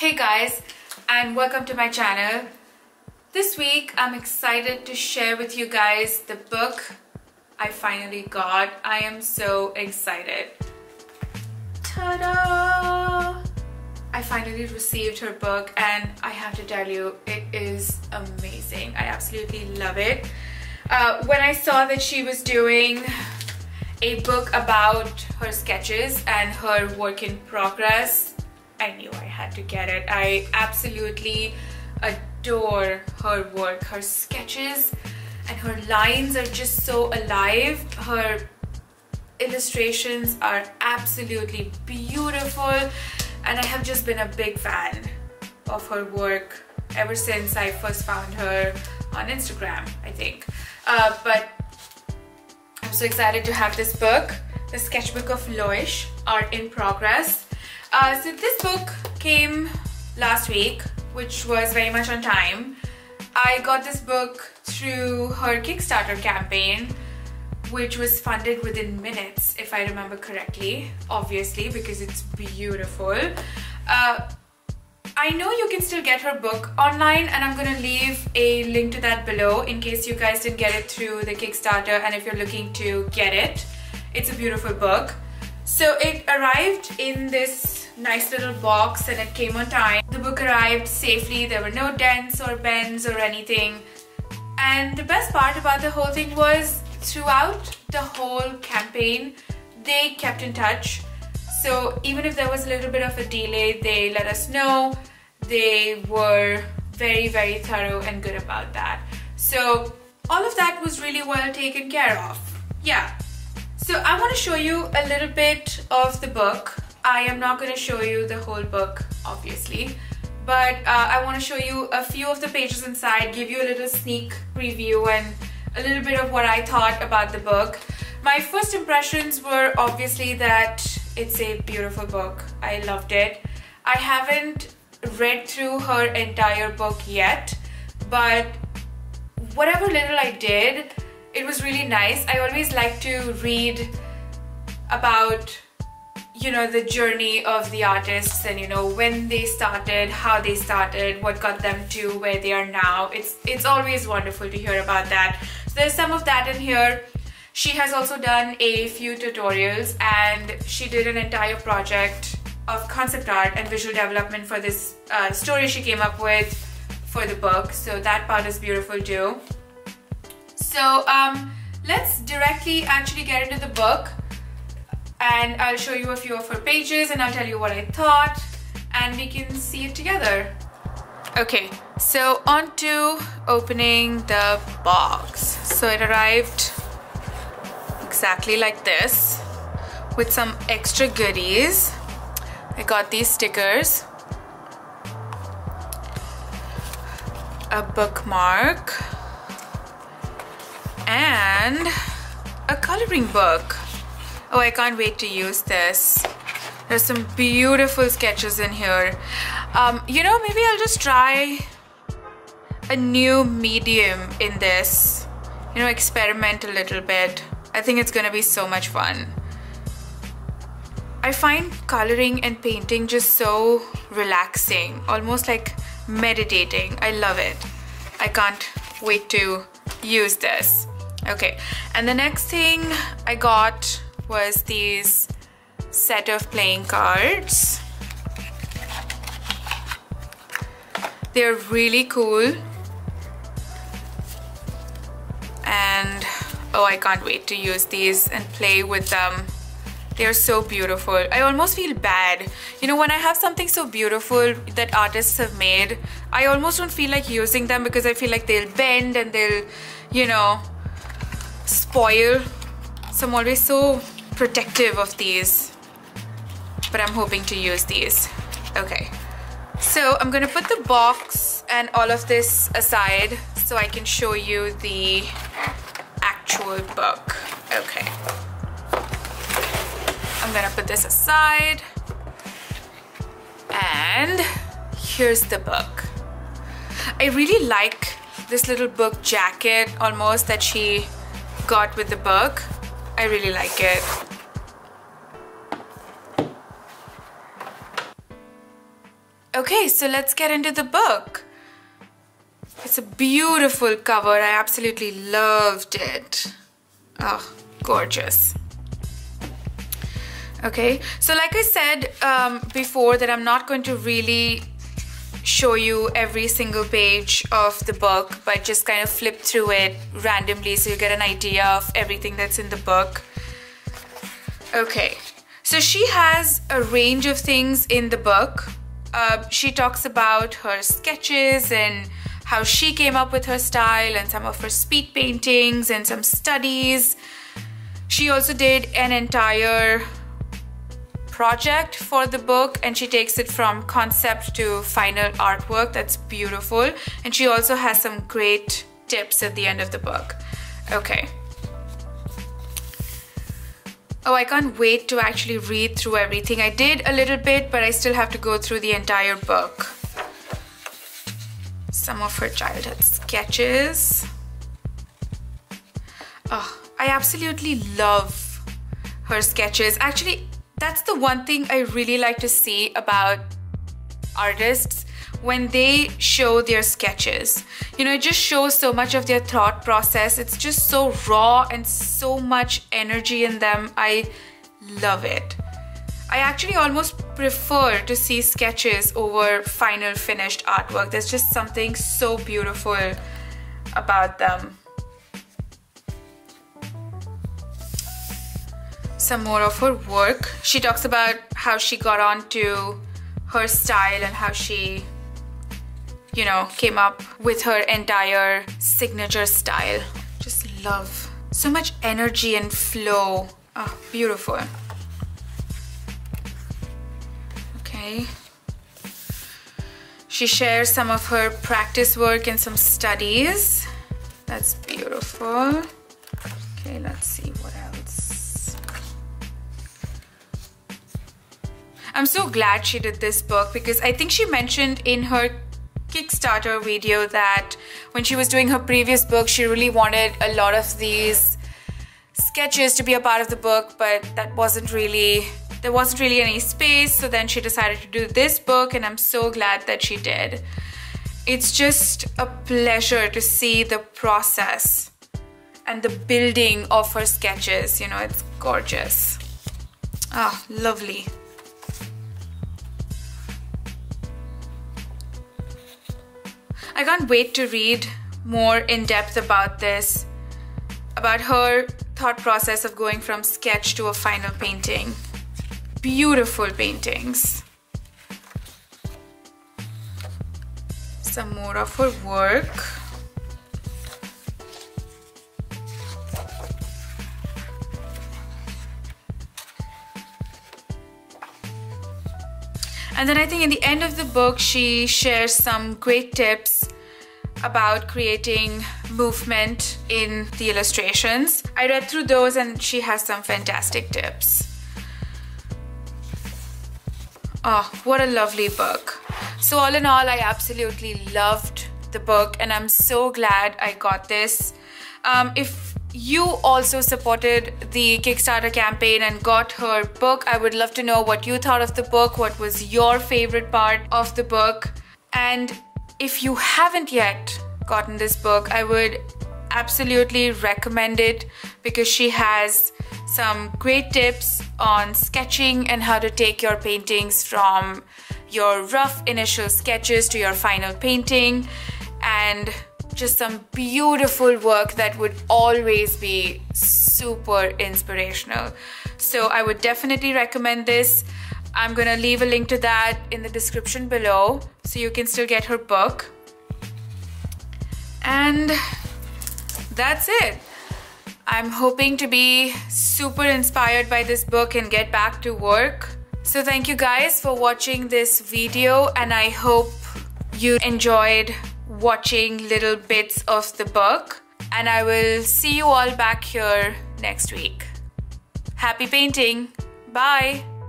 Hey guys and welcome to my channel. This week I'm excited to share with you guys the book I finally got. I am so excited. Ta-da! I finally received her book and I have to tell you it is amazing. I absolutely love it. Uh, when I saw that she was doing a book about her sketches and her work in progress, I knew I had to get it. I absolutely adore her work. Her sketches and her lines are just so alive. Her illustrations are absolutely beautiful and I have just been a big fan of her work ever since I first found her on Instagram, I think. Uh, but I'm so excited to have this book, The Sketchbook of Loish, Art in Progress. Uh, so this book came last week, which was very much on time. I got this book through her Kickstarter campaign, which was funded within minutes, if I remember correctly, obviously, because it's beautiful. Uh, I know you can still get her book online and I'm gonna leave a link to that below in case you guys didn't get it through the Kickstarter and if you're looking to get it. It's a beautiful book. So it arrived in this nice little box and it came on time. The book arrived safely, there were no dents or bends or anything. And the best part about the whole thing was throughout the whole campaign, they kept in touch so even if there was a little bit of a delay, they let us know. They were very, very thorough and good about that. So all of that was really well taken care of. Yeah. So I want to show you a little bit of the book. I am not going to show you the whole book, obviously. But uh, I want to show you a few of the pages inside, give you a little sneak preview and a little bit of what I thought about the book. My first impressions were obviously that it's a beautiful book. I loved it. I haven't read through her entire book yet, but whatever little I did, it was really nice. I always like to read about you know the journey of the artists and you know when they started how they started what got them to where they are now it's it's always wonderful to hear about that so there's some of that in here she has also done a few tutorials and she did an entire project of concept art and visual development for this uh, story she came up with for the book. So that part is beautiful too. So um, let's directly actually get into the book and I'll show you a few of her pages and I'll tell you what I thought and we can see it together. Okay, so on to opening the box. So it arrived exactly like this with some extra goodies. I got these stickers, a bookmark, and a coloring book. Oh, I can't wait to use this. There's some beautiful sketches in here. Um, you know, maybe I'll just try a new medium in this. You know, experiment a little bit. I think it's gonna be so much fun. I find coloring and painting just so relaxing, almost like meditating. I love it. I can't wait to use this. Okay, and the next thing I got was these set of playing cards. They're really cool. And oh I can't wait to use these and play with them they're so beautiful I almost feel bad you know when I have something so beautiful that artists have made I almost don't feel like using them because I feel like they'll bend and they'll you know spoil so I'm always so protective of these but I'm hoping to use these okay so I'm gonna put the box and all of this aside so I can show you the actual book. Okay. I'm gonna put this aside. And here's the book. I really like this little book jacket almost that she got with the book. I really like it. Okay, so let's get into the book. It's a beautiful cover. I absolutely loved it. Oh, gorgeous. Okay, so like I said um, before that I'm not going to really show you every single page of the book but just kind of flip through it randomly so you get an idea of everything that's in the book. Okay, so she has a range of things in the book. Uh, she talks about her sketches and how she came up with her style and some of her speed paintings and some studies. She also did an entire project for the book and she takes it from concept to final artwork. That's beautiful. And she also has some great tips at the end of the book. Okay. Oh, I can't wait to actually read through everything. I did a little bit, but I still have to go through the entire book. Some of her childhood sketches. Oh, I absolutely love her sketches. Actually, that's the one thing I really like to see about artists when they show their sketches. You know, it just shows so much of their thought process. It's just so raw and so much energy in them. I love it. I actually almost prefer to see sketches over final finished artwork. There's just something so beautiful about them. some more of her work. She talks about how she got onto her style and how she, you know, came up with her entire signature style. Just love. So much energy and flow. Oh, beautiful. Okay. She shares some of her practice work and some studies. That's beautiful. Okay, let's see what else. I'm so glad she did this book because I think she mentioned in her Kickstarter video that when she was doing her previous book, she really wanted a lot of these sketches to be a part of the book, but that wasn't really there wasn't really any space. So then she decided to do this book, and I'm so glad that she did. It's just a pleasure to see the process and the building of her sketches. You know, it's gorgeous. Ah, oh, lovely. I can't wait to read more in depth about this, about her thought process of going from sketch to a final painting. Beautiful paintings. Some more of her work. And then I think in the end of the book, she shares some great tips about creating movement in the illustrations. I read through those and she has some fantastic tips. Oh, what a lovely book. So all in all, I absolutely loved the book and I'm so glad I got this. Um, if you also supported the Kickstarter campaign and got her book, I would love to know what you thought of the book, what was your favorite part of the book. And if you haven't yet gotten this book, I would absolutely recommend it because she has some great tips on sketching and how to take your paintings from your rough initial sketches to your final painting and just some beautiful work that would always be super inspirational. So I would definitely recommend this. I'm gonna leave a link to that in the description below so you can still get her book. And that's it. I'm hoping to be super inspired by this book and get back to work. So thank you guys for watching this video and I hope you enjoyed watching little bits of the book and I will see you all back here next week. Happy painting! Bye!